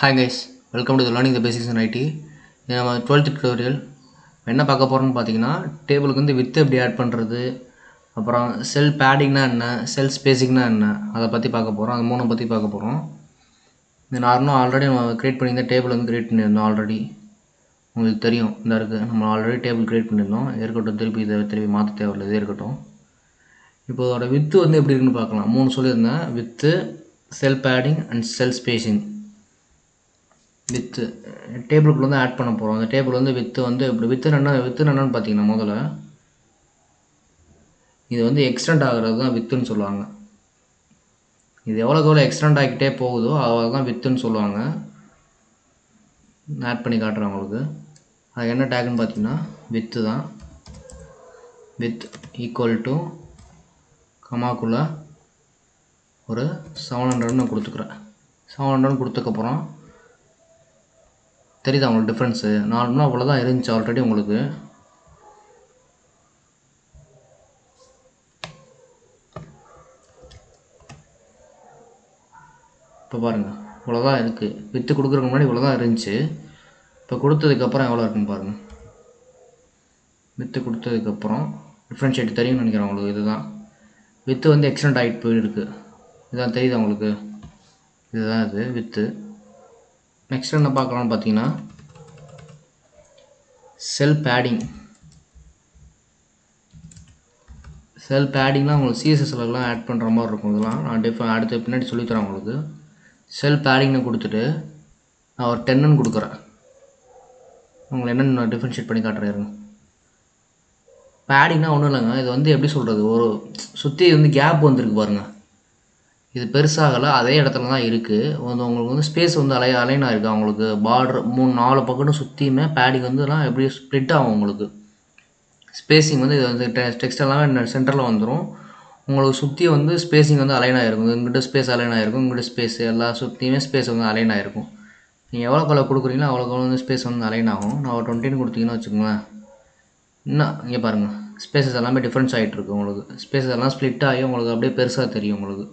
Hi guys welcome to learning the basics in IT நம்ம twelfth tutorial என்ன பார்க்க போகிறோம்னு பார்த்தீங்கன்னா டேபிளுக்கு வந்து வித்து எப்படி ஆட் பண்ணுறது அப்புறம் செல் பேடிங்னா என்ன செல் ஸ்பேசிங்னா என்ன அதை பற்றி பார்க்க போகிறோம் அது மூணு பற்றி பார்க்க போகிறோம் இந்த நார்மலாக ஆல்ரெடி நம்ம க்ரியேட் பண்ணியிருந்தேன் டேபிள் வந்து க்ரியேட் பண்ணியிருந்தோம் ஆல்ரெடி உங்களுக்கு தெரியும் இந்த இருக்குது நம்ம ஆல்ரெடி டேபிள் க்ரியேட் பண்ணியிருந்தோம். இருக்கட்டும் திருப்பி இதை திருப்பி மாற்ற தேவையில்லை இதே இருக்கட்டும். இப்போ அதோட வித்து வந்து எப்படி இருக்குன்னு பார்க்கலாம். மூணு சொல்லியிருந்தேன். With cell padding and cell spacing with டேபிளுக்குள்ள வந்து ஆட் பண்ண போகிறோம் அந்த டேபிள் வந்து வித்து வந்து இப்படி வித்து என்ன வித்து என்னன்னு பார்த்தீங்கன்னா முதல்ல இது வந்து எக்ஸ்டெண்ட் ஆகிறது தான் வித்துன்னு சொல்லுவாங்க. இது எவ்வளோக்கு எவ்வளோ எக்ஸ்டெண்ட் ஆகிக்கிட்டே போகுதோ அவ்வளோ தான் வித்துன்னு சொல்லுவாங்க. ஆட் பண்ணி காட்டுறேன் உங்களுக்கு. அது என்ன டேக்குன்னு பார்த்தீங்கன்னா வித்து தான் வித் ஈக்குவல் டு கமாக்குள்ளே ஒரு செவன் ஹண்ட்ரட்னு கொடுத்துக்குறேன். செவன் ஹண்ட்ரட்னு கொடுத்துக்கப்புறம் தெரியுதா உங்களுக்கு டிஃப்ரென்ஸு நார்மலாக அவ்வளோதான் இருந்துச்சு ஆல்ரெடி உங்களுக்கு. இப்போ பாருங்கள் இவ்வளோதான் இருக்குது விற்று கொடுக்குறதுக்கு முன்னாடி இவ்வளோ தான் இருந்துச்சு. இப்போ கொடுத்ததுக்கப்புறம் எவ்வளோ இருக்குன்னு பாருங்கள் விற்று கொடுத்ததுக்கப்புறம் டிஃப்ரென்ஷியேட் தெரியும்னு நினைக்கிறேன் உங்களுக்கு இதுதான். வித்து வந்து எக்ஸ்டெண்ட் ஆகிட்டு போயிருக்கு. இதுதான் தெரியுது உங்களுக்கு? இதுதான் இது வித்து. நெக்ஸ்ட் என்ன பார்க்கலாம்னு பார்த்தீங்கன்னா செல் பேடிங் செல் பேடிங்லாம் உங்களுக்கு சிஎஸ்எஸ்லலாம் ஆட் பண்ணுற மாதிரி இருக்கும் இதெல்லாம். நான் டிஃப அடுத்து பின்னாடி சொல்லித்தரேன் உங்களுக்கு. செல் பேடிங்னு கொடுத்துட்டு நான் ஒரு டென்னு கொடுக்குறேன். உங்களை என்னென்னு டிஃப்ரென்ஷியேட் பண்ணி காட்டுறேன் பேடிங்னா ஒன்றும் இல்லைங்க. இது வந்து எப்படி சொல்கிறது ஒரு சுற்றி வந்து கேப் வந்திருக்கு பாருங்கள் இது பெருசாகலை அதே இடத்துல தான் இருக்குது வந்து உங்களுக்கு வந்து ஸ்பேஸ் வந்து அலை அலைனாக இருக்குது அவங்களுக்கு பார்டர் மூணு நாலு பக்கமும் சுற்றியுமே பேடிங் வந்து எல்லாம் எப்படி ஸ்ப்ளிட் ஆகும் உங்களுக்கு? ஸ்பேசிங் வந்து இது வந்து டெக்ஸ்ட் எல்லாமே சென்டரில் வந்துடும் உங்களுக்கு சுற்றி வந்து ஸ்பேசிங் வந்து அலைன் இருக்கும் இங்கிட்ட ஸ்பேஸ் அலைன் ஆகிருக்கும் இங்கிட்ட ஸ்பேஸ் எல்லா சுற்றியுமே ஸ்பேஸ் வந்து அலைன் ஆகிருக்கும் நீங்கள் எவ்வளோ கலர் கொடுக்குறீங்களோ அவ்வளோ வந்து ஸ்பேஸ் வந்து அலைன் ஆகும். நான் ஒரு டுவெண்ட்டின்னு கொடுத்தீங்கன்னு வச்சுக்கோங்களேன். இன்னும் இங்கே பாருங்கள் ஸ்பேசஸ் எல்லாமே டிஃப்ரென்ஸ் ஆகிட்டுருக்கு உங்களுக்கு. ஸ்பேசஸ் எல்லாம் ஸ்ப்ளிட் ஆகி உங்களுக்கு அப்படியே பெருசாக தெரியும் உங்களுக்கு.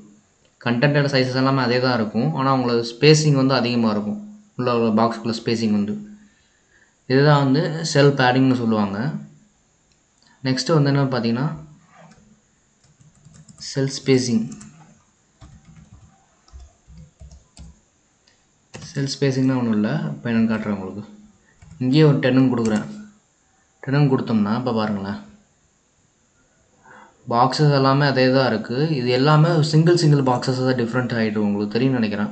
கண்டென்டட் சைஸஸ் எல்லாமே அதே தான் இருக்கும். ஆனால் உங்களுக்கு ஸ்பேசிங் வந்து அதிகமாக இருக்கும். உள்ள உள்ள பாக்ஸுக்குள்ள ஸ்பேசிங் வந்து இதுதான் வந்து செல் பேடிங்னு சொல்லுவாங்க. நெக்ஸ்ட்டு வந்து என்ன பார்த்தீங்கன்னா செல் ஸ்பேசிங் செல் ஸ்பேசிங்னா ஒன்றும் இல்லை. இப்போ என்னென்னு காட்டுறேன் உங்களுக்கு. இங்கேயே ஒரு டென்னு கொடுக்குறேன். டென்னு கொடுத்தோம்னா இப்போ பாருங்களேன். பாக்ஸஸ் எல்லாமே அதே தான் இருக்குது இது எல்லாமே சிங்கிள் சிங்கிள் பாக்ஸஸ் தான் டிஃப்ரெண்ட் ஆகிட்டு உங்களுக்கு தெரியும்னு நினைக்கிறேன்.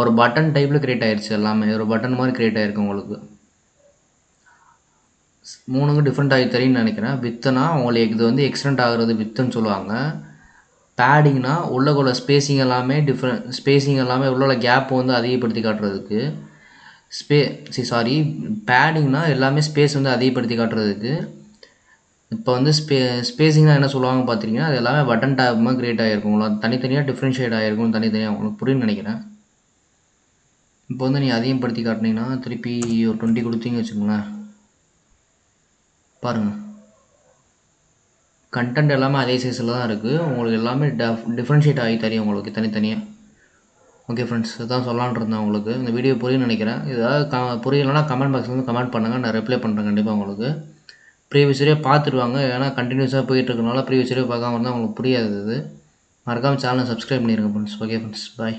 ஒரு பட்டன் டைப்பில் க்ரியேட் ஆகிடுச்சு எல்லாமே. ஒரு பட்டன் மாதிரி க்ரியேட் ஆகிருக்கு உங்களுக்கு. மூணுக்கும் டிஃப்ரெண்ட் ஆகி தெரியும்னு நினைக்கிறேன். வித்துனா உங்களுக்கு இது வந்து எக்ஸ்டெண்ட் ஆகிறது வித்துன்னு சொல்லுவாங்க. பேடிங்னா உள்ளக்குள்ள ஸ்பேசிங் எல்லாமே டிஃப்ரெண்ட் ஸ்பேசிங் எல்லாமே உள்ள கேப் வந்து அதிகப்படுத்தி காட்டுறதுக்கு. ஸ்பே சி சாரி பேடிங்னா எல்லாமே ஸ்பேஸ் வந்து அதிகப்படுத்தி காட்டுறதுக்கு. இப்போ வந்து ஸ்பே ஸ்பேசிங்னா என்ன சொல்லுவாங்க பார்த்தீங்கன்னா அது எல்லாமே பட்டன் டேப் மாதிரி க்ரியேட் ஆகிருக்கும் உங்களுக்கு தனித்தனியாக டிஃப்ரென்ஷியேட் ஆகிருக்கும் தனித்தனியாக உங்களுக்கு புரியும்னு நினைக்கிறேன். இப்போ வந்து நீங்கள் அதிகம் படுத்தி காட்டினீங்கன்னா திருப்பி ஒரு டுவெண்ட்டி கொடுத்தீங்க வச்சுக்கோங்களேன். பாருங்கள் கண்டென்ட் எல்லாமே அதே சைஸில் தான் இருக்குது உங்களுக்கு எல்லாமே டஃப் டிஃப்ரென்ஷியேட் ஆகி தெரியும் உங்களுக்கு தனித்தனியாக ஓகே ஃப்ரெண்ட்ஸ் இதுதான் சொல்லலான் இருந்தேன் உங்களுக்கு. இந்த வீடியோ புரியும்னு நினைக்கிறேன். இதாவது க புரியலைன்னா கமெண்ட் பாக்ஸில் வந்து கமெண்ட் பண்ணுங்கள் நான் ரிப்ளை பண்ணுறேன் கண்டிப்பாக உங்களுக்கு. ப்ரீவியஸ் இயரே பார்த்துருவாங்க. ஏன்னா கண்டினியூஸாக போயிட்டுருக்கனால ப்ரீவியஸ் இயரே பார்க்காம இருந்தால் அவங்களுக்கு புரியாது இது மறக்காமல் சேனலை சப்ஸ்கிரைப் பண்ணிடுங்க ஃப்ரெண்ட்ஸ் ஓகே ஃப்ரெண்ட்ஸ் பாய்